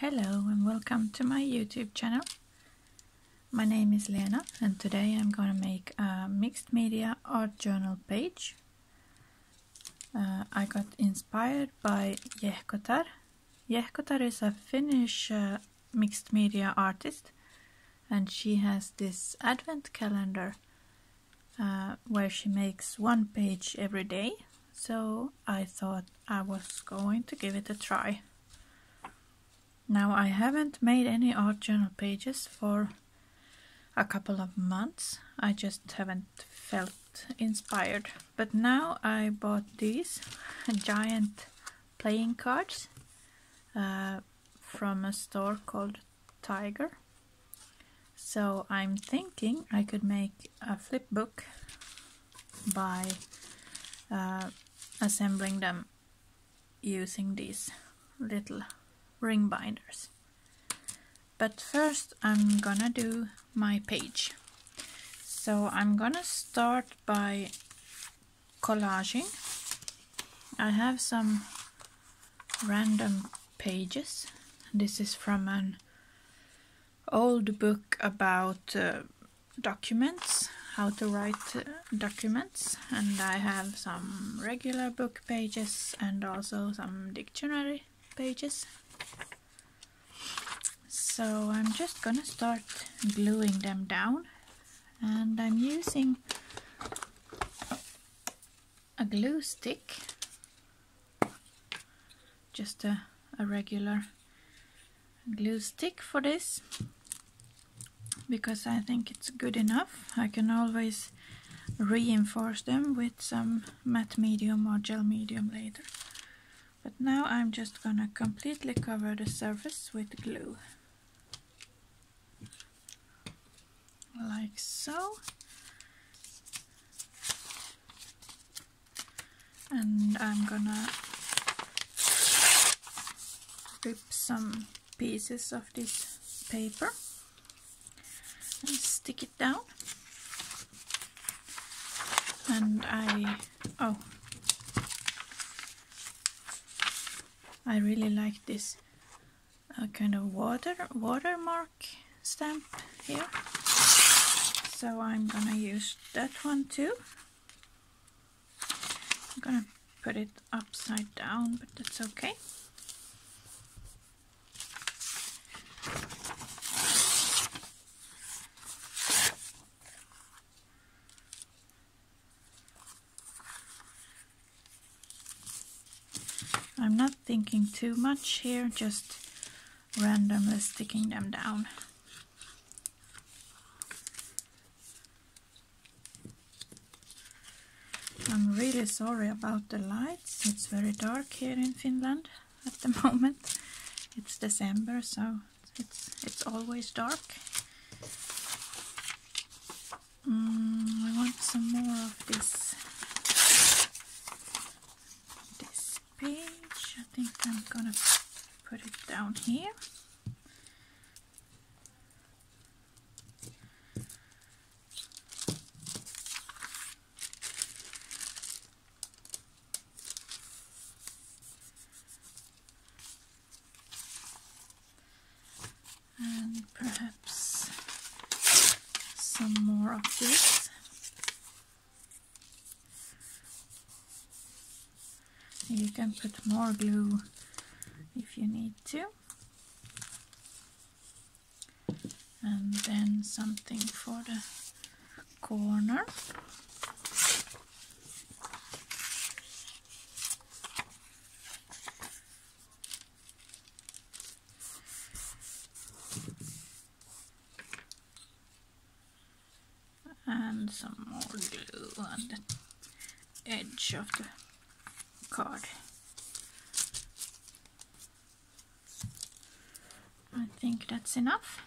Hello and welcome to my YouTube channel. My name is Lena and today I'm gonna make a mixed media art journal page. Uh, I got inspired by Jehkotar. Jehkotar is a Finnish uh, mixed media artist and she has this advent calendar uh, where she makes one page every day so I thought I was going to give it a try. Now I haven't made any art journal pages for a couple of months. I just haven't felt inspired. But now I bought these giant playing cards uh, from a store called Tiger. So I'm thinking I could make a flip book by uh, assembling them using these little ring binders. But first I'm gonna do my page. So I'm gonna start by collaging. I have some random pages. This is from an old book about uh, documents, how to write uh, documents, and I have some regular book pages and also some dictionary pages. So I'm just gonna start gluing them down and I'm using a glue stick just a, a regular glue stick for this because I think it's good enough. I can always reinforce them with some matte medium or gel medium later. But now I'm just gonna completely cover the surface with glue. Like so. And I'm gonna rip some pieces of this paper and stick it down. And I, oh, I really like this uh, kind of water watermark stamp here. So I'm gonna use that one too. I'm gonna put it upside down, but that's okay. Not thinking too much here, just randomly sticking them down. I'm really sorry about the lights, it's very dark here in Finland at the moment. It's December, so it's it's always dark. Mm, I want some more of this this page. I think I'm gonna put it down here. and perhaps some more of this. You can put more glue if you need to. And then something for the corner. and some more glue on the edge of the card. I think that's enough.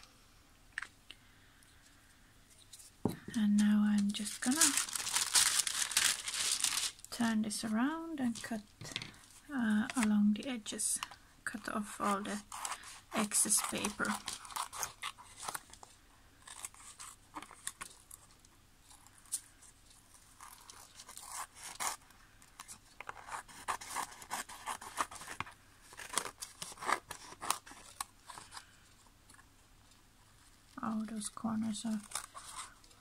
And now I'm just gonna turn this around and cut uh, along the edges, cut off all the excess paper. How those corners are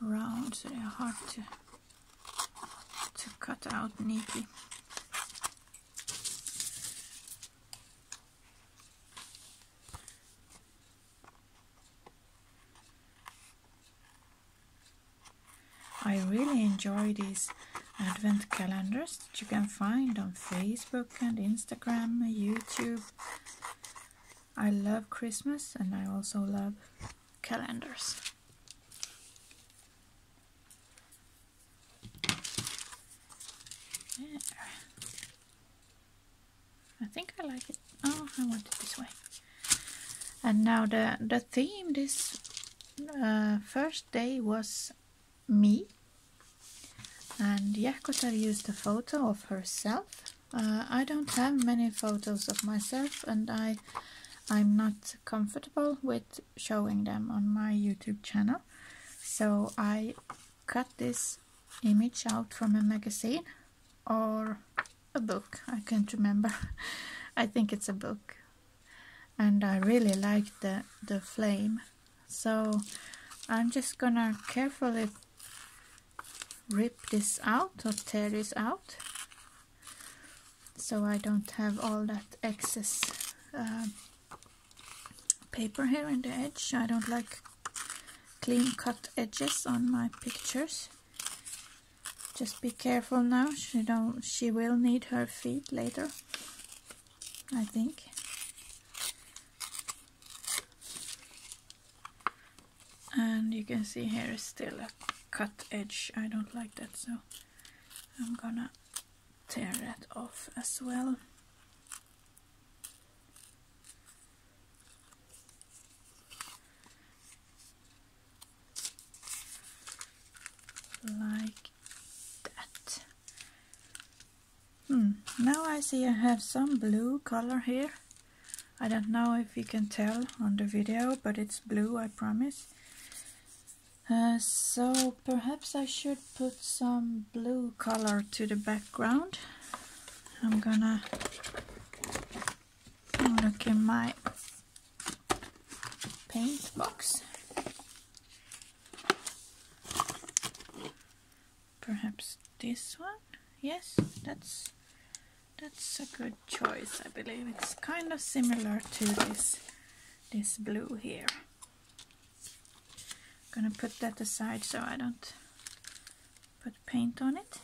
round so they're hard to to cut out neatly. I really enjoy these advent calendars that you can find on Facebook and Instagram, YouTube. I love Christmas and I also love calendars. There. I think I like it. Oh, I want it this way. And now the the theme this uh, first day was me and Jehkotar used a photo of herself. Uh, I don't have many photos of myself and I I'm not comfortable with showing them on my YouTube channel. So I cut this image out from a magazine or a book. I can't remember. I think it's a book. And I really like the the flame. So I'm just gonna carefully rip this out or tear this out so I don't have all that excess uh, paper here in the edge. I don't like clean cut edges on my pictures. Just be careful now, she don't she will need her feet later. I think. And you can see here is still a cut edge. I don't like that, so I'm gonna tear that off as well. Like that. Hmm, now I see I have some blue color here. I don't know if you can tell on the video, but it's blue, I promise. Uh, so perhaps I should put some blue color to the background. I'm gonna look in my paint box. Perhaps this one? Yes, that's that's a good choice I believe. It's kind of similar to this this blue here I'm gonna put that aside so I don't put paint on it.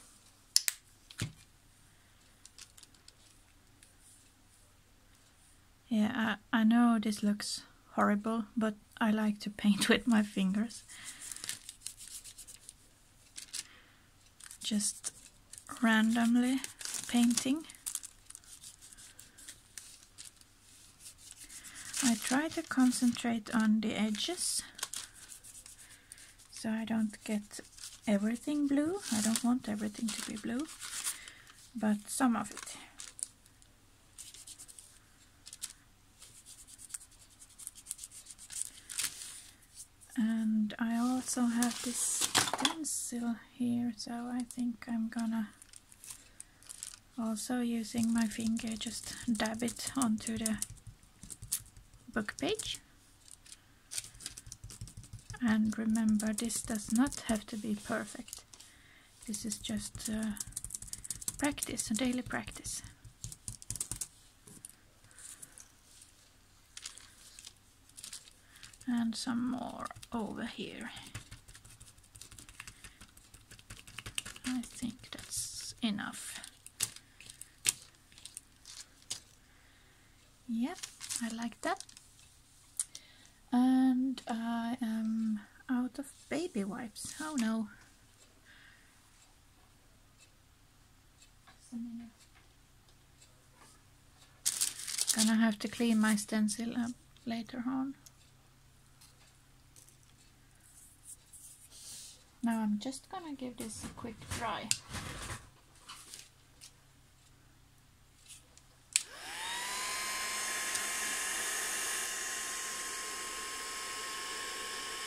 Yeah, I, I know this looks horrible, but I like to paint with my fingers. Just randomly painting. I try to concentrate on the edges so I don't get everything blue. I don't want everything to be blue, but some of it. And I also have this pencil here, so I think I'm gonna also using my finger just dab it onto the book page. And remember this does not have to be perfect. This is just uh, practice daily practice. And some more over here I think that's enough yep I like that and I am out of baby wipes. Oh no. Gonna have to clean my stencil up later on. Now I'm just gonna give this a quick dry.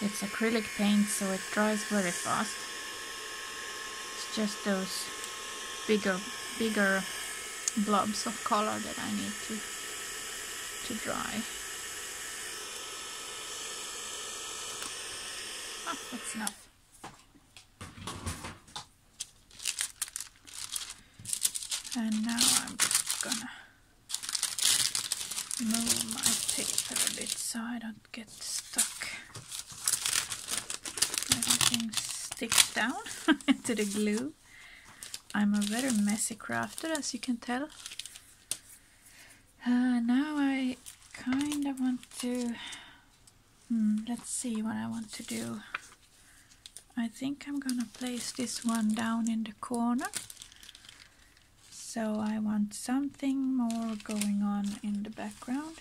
It's acrylic paint so it dries very fast. It's just those bigger bigger blobs of color that I need to to dry. Ah, that's enough. And now I'm just gonna move my paper a bit so I don't get stuck. Everything sticks down into the glue. I'm a very messy crafter as you can tell. Uh, now I kind of want to hmm, let's see what I want to do I think I'm gonna place this one down in the corner so I want something more going on in the background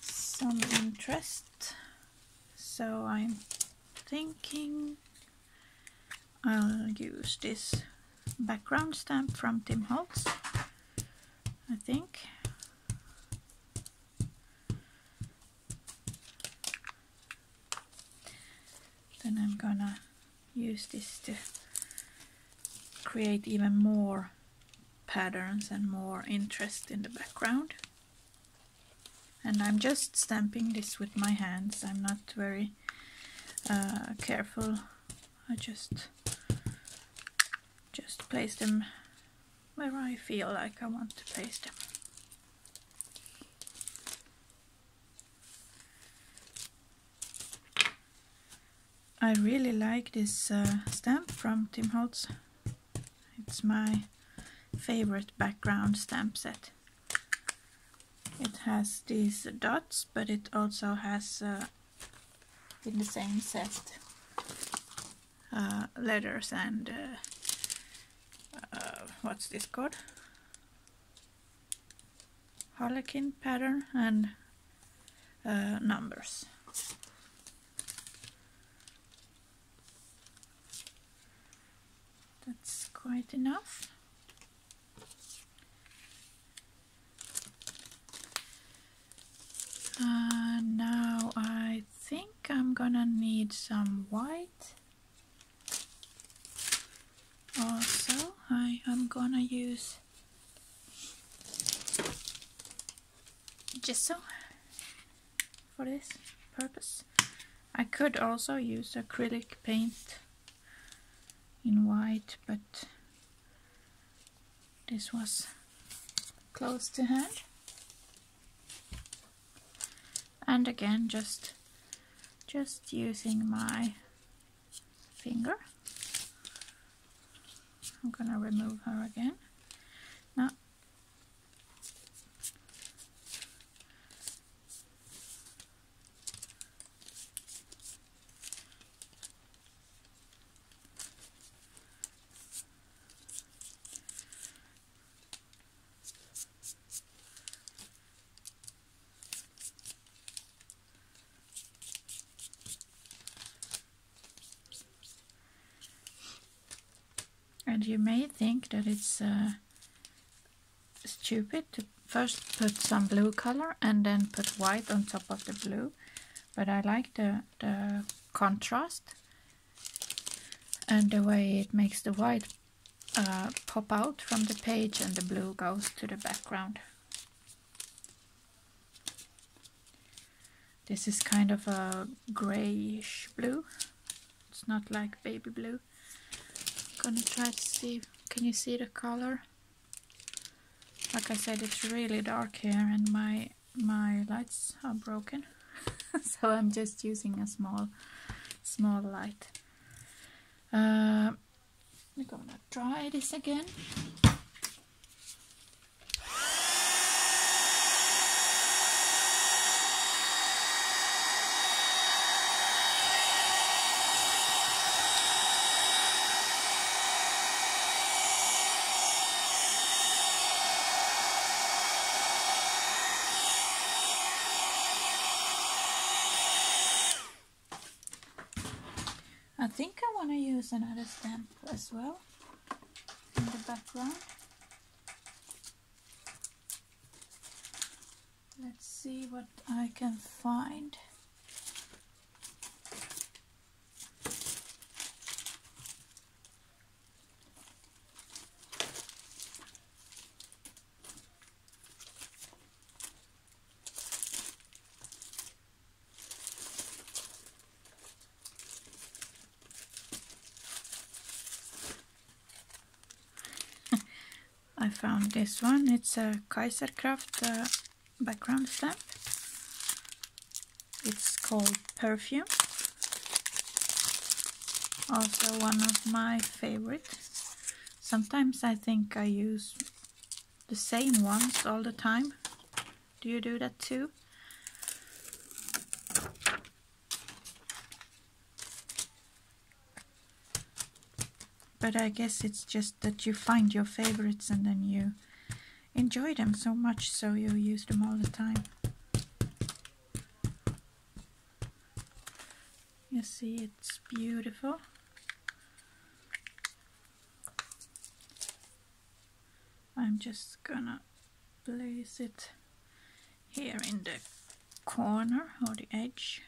some interest so I'm thinking I'll use this background stamp from Tim Holtz I think. Then I'm gonna use this to create even more patterns and more interest in the background. And I'm just stamping this with my hands, I'm not very uh, careful. I just just place them where I feel like I want to place them. I really like this uh, stamp from Tim Holtz. It's my favorite background stamp set. It has these dots, but it also has uh, in the same set uh, letters and uh, uh, what's this called? Harlequin pattern and uh, numbers. That's quite enough. Uh, now I think I'm gonna need some white also I am gonna use gesso for this purpose. I could also use acrylic paint in white, but this was close to hand. And again, just just using my finger. I'm gonna remove her again. Now And you may think that it's uh, stupid to first put some blue color and then put white on top of the blue. But I like the, the contrast and the way it makes the white uh, pop out from the page and the blue goes to the background. This is kind of a grayish blue. It's not like baby blue gonna try to see can you see the color? Like I said it's really dark here and my my lights are broken. So I'm just using a small small light. Uh, I'm gonna try this again think I want to use another stamp as well in the background. Let's see what I can find. I found this one. It's a Kaisercraft uh, background stamp. It's called Perfume. Also one of my favorite. Sometimes I think I use the same ones all the time. Do you do that too? But I guess it's just that you find your favorites and then you enjoy them so much so you use them all the time. You see it's beautiful. I'm just gonna place it here in the corner or the edge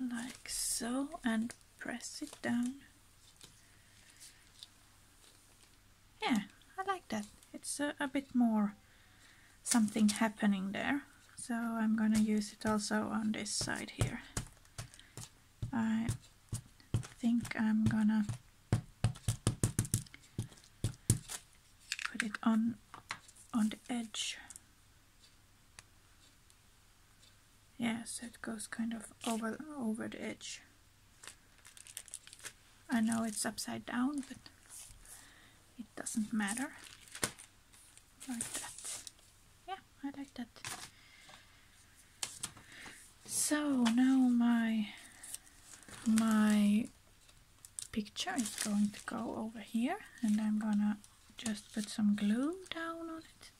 like so and press it down. Yeah I like that. It's a, a bit more something happening there. So I'm gonna use it also on this side here. I think I'm gonna put it on on the edge. Yeah so it goes kind of over over the edge I know it's upside down but it doesn't matter. Like that. Yeah I like that. So now my my picture is going to go over here and I'm gonna just put some glue down on it.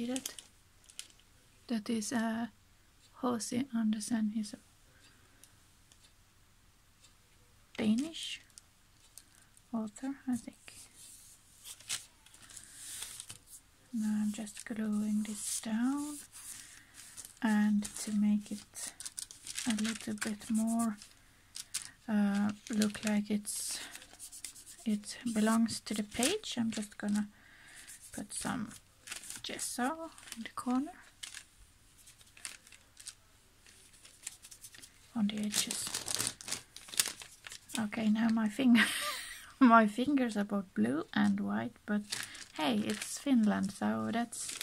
See that? That is uh, H.C. Andersen. He's a Danish author, I think. Now I'm just gluing this down and to make it a little bit more uh, look like it's it belongs to the page I'm just gonna put some gesso in the corner on the edges okay now my finger my fingers are both blue and white but hey, it's Finland, so that's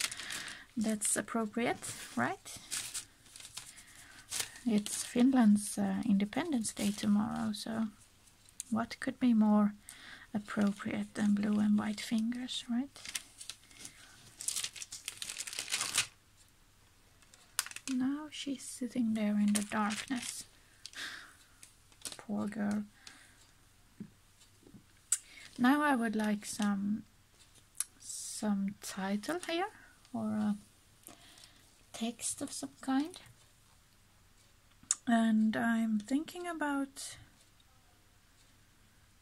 that's appropriate, right? It's Finland's uh, Independence Day tomorrow, so what could be more appropriate than blue and white fingers, right? Now she's sitting there in the darkness. Poor girl. Now I would like some some title here or a text of some kind and I'm thinking about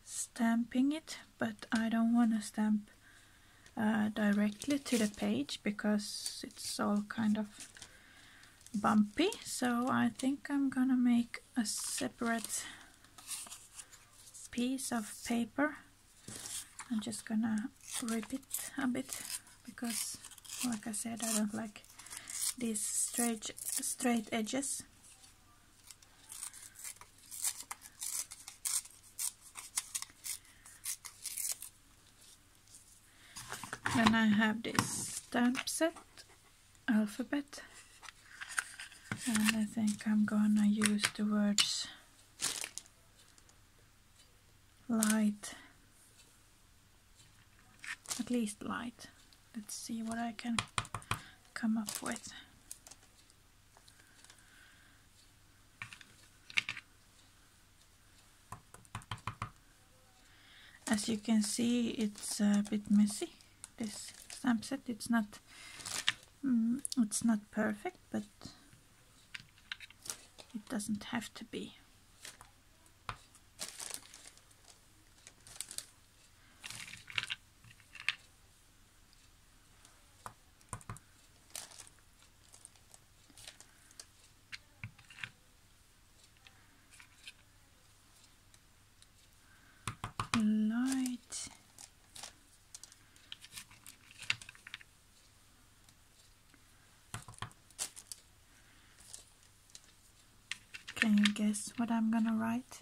stamping it but I don't want to stamp uh, directly to the page because it's all kind of bumpy so I think I'm gonna make a separate piece of paper. I'm just gonna rip it a bit because like I said I don't like these straight straight edges. Then I have this stamp set alphabet and I think I'm gonna use the words light at least light. Let's see what I can come up with. As you can see, it's a bit messy. This stamp set, it's not, mm, it's not perfect, but it doesn't have to be. What I'm gonna write.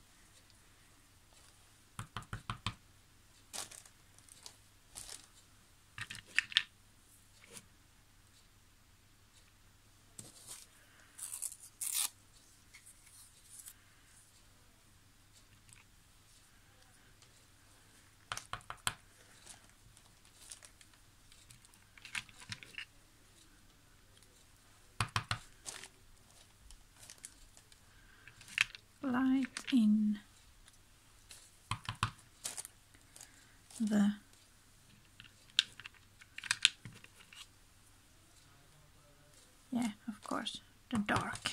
Light in the yeah of course the dark.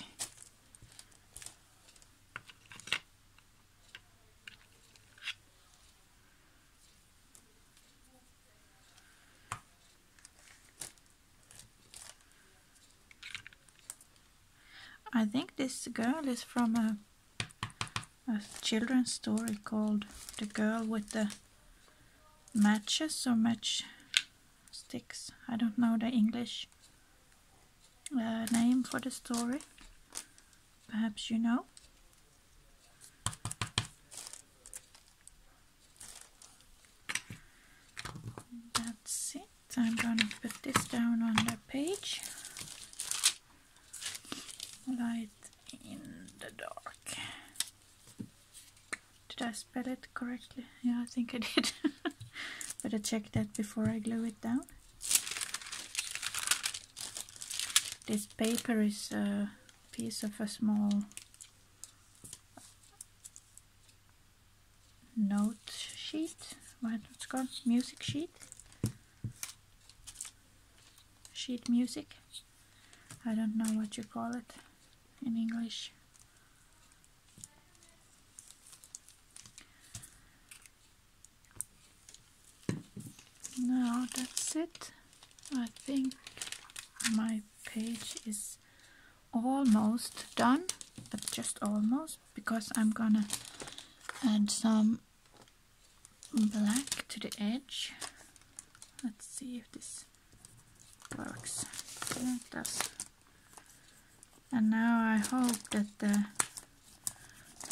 I think this girl is from a a children's story called The Girl with the Matches or Match Sticks. I don't know the English uh, name for the story. Perhaps you know. That's it. I'm gonna put this down on the page. Light in the dark. Did I spell it correctly? Yeah, I think I did. Better check that before I glue it down. This paper is a piece of a small note sheet, what it's called, music sheet. Sheet music. I don't know what you call it in English. Now that's it. I think my page is almost done but just almost because I'm gonna add some black to the edge. Let's see if this works. Yeah, it does. And now I hope that the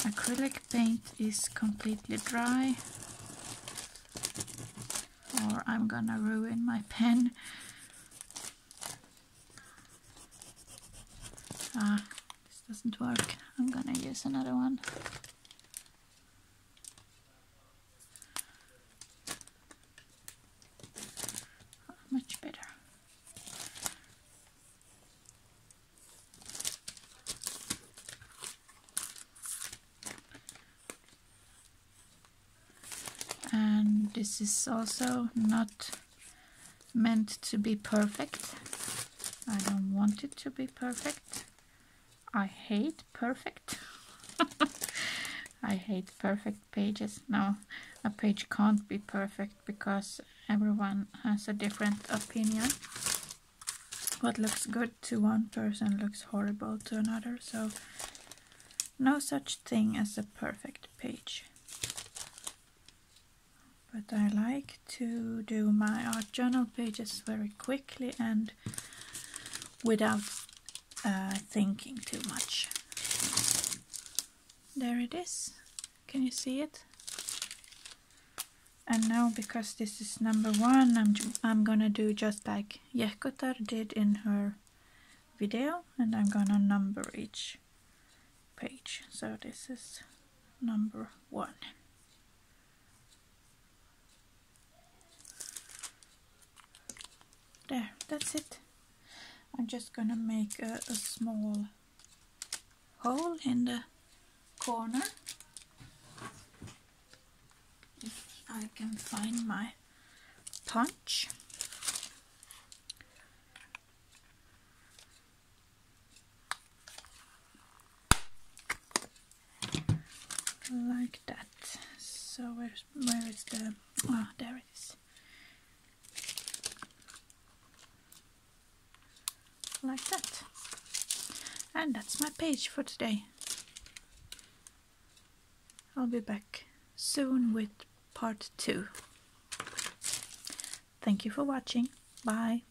acrylic paint is completely dry or I'm gonna ruin my pen. Ah, this doesn't work. I'm gonna use another one. much better. and this is also not meant to be perfect. I don't want it to be perfect. I hate perfect. I hate perfect pages. No a page can't be perfect because everyone has a different opinion. What looks good to one person looks horrible to another. So no such thing as a perfect page but I like to do my art journal pages very quickly and without uh, thinking too much. There it is. Can you see it? And now because this is number one, I'm, I'm gonna do just like Jehkotar did in her video and I'm gonna number each page. So this is number one. There that's it. I'm just gonna make a, a small hole in the corner. If I can find my punch. Like that. So where's where is the oh, there it is like that. And that's my page for today. I'll be back soon with part two. Thank you for watching. Bye.